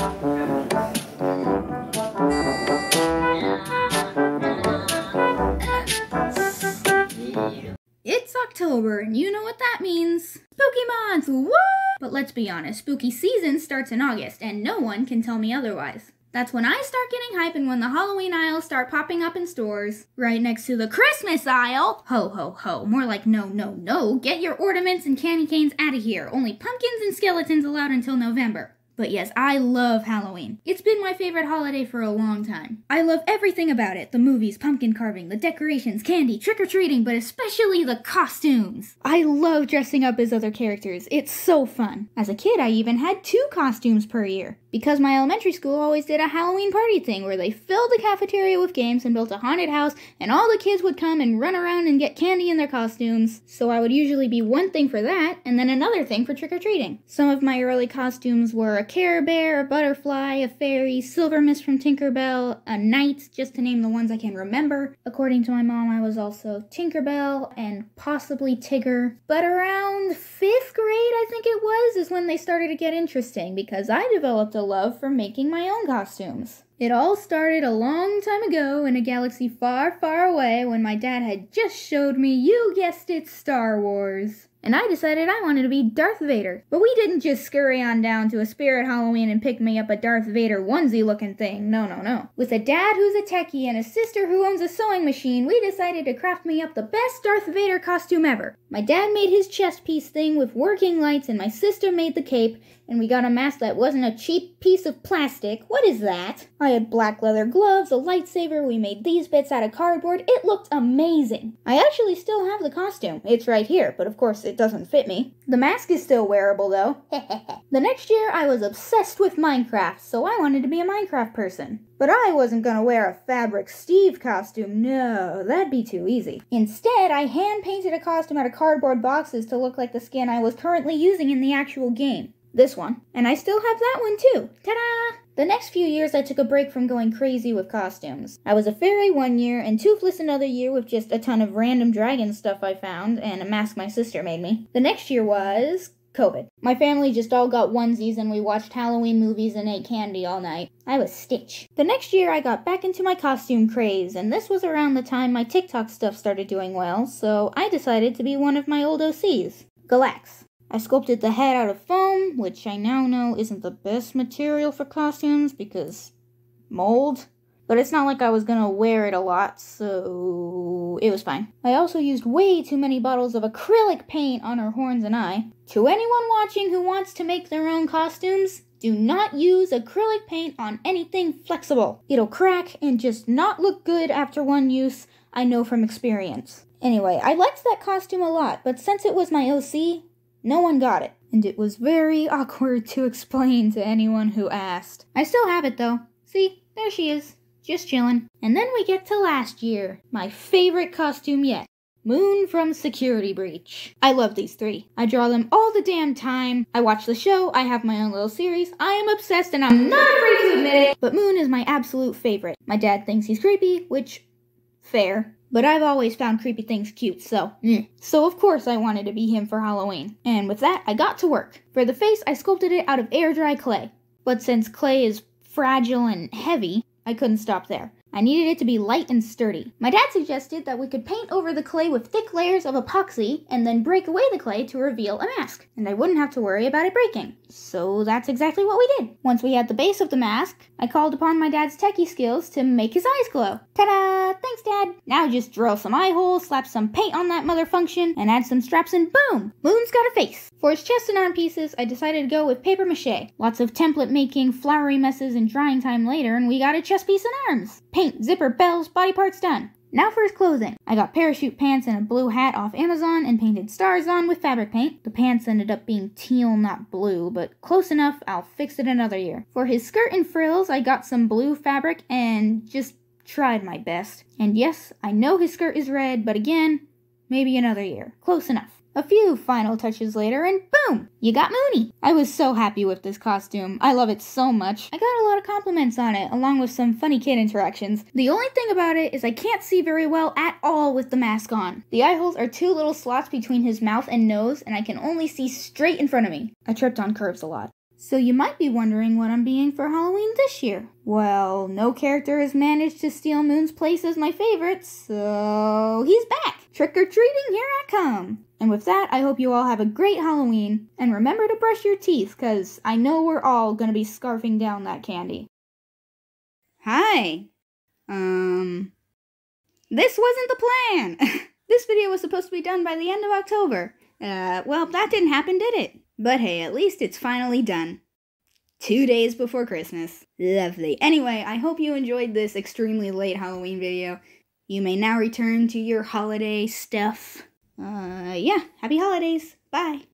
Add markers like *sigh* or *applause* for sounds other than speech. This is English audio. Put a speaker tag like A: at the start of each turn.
A: It's October, and you know what that means. Spooky month, what? But let's be honest, spooky season starts in August, and no one can tell me otherwise. That's when I start getting hype and when the Halloween aisles start popping up in stores. Right next to the Christmas aisle. Ho, ho, ho. More like no, no, no. Get your ornaments and candy canes out of here. Only pumpkins and skeletons allowed until November. But yes, I love Halloween. It's been my favorite holiday for a long time. I love everything about it the movies, pumpkin carving, the decorations, candy, trick or treating, but especially the costumes. I love dressing up as other characters. It's so fun. As a kid, I even had two costumes per year. Because my elementary school always did a Halloween party thing where they filled the cafeteria with games and built a haunted house, and all the kids would come and run around and get candy in their costumes. So I would usually be one thing for that, and then another thing for trick or treating. Some of my early costumes were Care Bear, a butterfly, a fairy, Silver Mist from Tinkerbell, a knight, just to name the ones I can remember. According to my mom, I was also Tinkerbell and possibly Tigger. But around fifth grade, I think it was, is when they started to get interesting because I developed a love for making my own costumes. It all started a long time ago in a galaxy far, far away when my dad had just showed me, you guessed it, Star Wars. And I decided I wanted to be Darth Vader. But we didn't just scurry on down to a Spirit Halloween and pick me up a Darth Vader onesie looking thing. No, no, no. With a dad who's a techie and a sister who owns a sewing machine, we decided to craft me up the best Darth Vader costume ever. My dad made his chest piece thing with working lights, and my sister made the cape, and we got a mask that wasn't a cheap piece of plastic. What is that? I had black leather gloves, a lightsaber. We made these bits out of cardboard. It looked amazing. I actually still have the costume. It's right here, but of course it doesn't fit me. The mask is still wearable though. *laughs* the next year I was obsessed with Minecraft, so I wanted to be a Minecraft person. But I wasn't gonna wear a fabric Steve costume. No, that'd be too easy. Instead, I hand painted a costume out of cardboard boxes to look like the skin I was currently using in the actual game. This one. And I still have that one too. Ta da! The next few years, I took a break from going crazy with costumes. I was a fairy one year and toothless another year with just a ton of random dragon stuff I found and a mask my sister made me. The next year was COVID. My family just all got onesies and we watched Halloween movies and ate candy all night. I was Stitch. The next year, I got back into my costume craze, and this was around the time my TikTok stuff started doing well, so I decided to be one of my old OCs, Galax. I sculpted the head out of foam, which I now know isn't the best material for costumes because mold. But it's not like I was gonna wear it a lot, so it was fine. I also used way too many bottles of acrylic paint on her horns and eye. To anyone watching who wants to make their own costumes, do not use acrylic paint on anything flexible. It'll crack and just not look good after one use, I know from experience. Anyway, I liked that costume a lot, but since it was my OC, no one got it, and it was very *laughs* awkward to explain to anyone who asked. I still have it though. See, there she is, just chillin'. And then we get to last year, my favorite costume yet. Moon from Security Breach. I love these three. I draw them all the damn time. I watch the show, I have my own little series. I am obsessed and I'm not afraid to admit it. But Moon is my absolute favorite. My dad thinks he's creepy, which, fair. But I've always found creepy things cute, so. Mm. So, of course, I wanted to be him for Halloween. And with that, I got to work. For the face, I sculpted it out of air dry clay. But since clay is fragile and heavy, I couldn't stop there. I needed it to be light and sturdy. My dad suggested that we could paint over the clay with thick layers of epoxy and then break away the clay to reveal a mask, and I wouldn't have to worry about it breaking. So that's exactly what we did. Once we had the base of the mask, I called upon my dad's techie skills to make his eyes glow. Ta-da! Thanks, Dad! Now just drill some eye holes, slap some paint on that mother function, and add some straps and boom! Moon's got a face! For his chest and arm pieces, I decided to go with paper mache. Lots of template making, floury messes, and drying time later, and we got a chest piece and arms. Zipper, bells, body parts done. Now for his clothing. I got parachute pants and a blue hat off Amazon and painted stars on with fabric paint. The pants ended up being teal, not blue, but close enough, I'll fix it another year. For his skirt and frills, I got some blue fabric and just tried my best. And yes, I know his skirt is red, but again, maybe another year. Close enough. A few final touches later, and boom, you got Moony. I was so happy with this costume. I love it so much. I got a lot of compliments on it, along with some funny kid interactions. The only thing about it is I can't see very well at all with the mask on. The eye holes are two little slots between his mouth and nose, and I can only see straight in front of me. I tripped on curves a lot. So you might be wondering what I'm being for Halloween this year. Well, no character has managed to steal Moon's place as my favorite, so he's back. Trick or treating, here I come. And with that, I hope you all have a great Halloween, and remember to brush your teeth, cause I know we're all gonna be scarfing down that candy. Hi. Um, this wasn't the plan. *laughs* this video was supposed to be done by the end of October. Uh, well, that didn't happen, did it? But hey, at least it's finally done. Two days before Christmas. Lovely. Anyway, I hope you enjoyed this extremely late Halloween video. You may now return to your holiday stuff. Uh, yeah, happy holidays. Bye.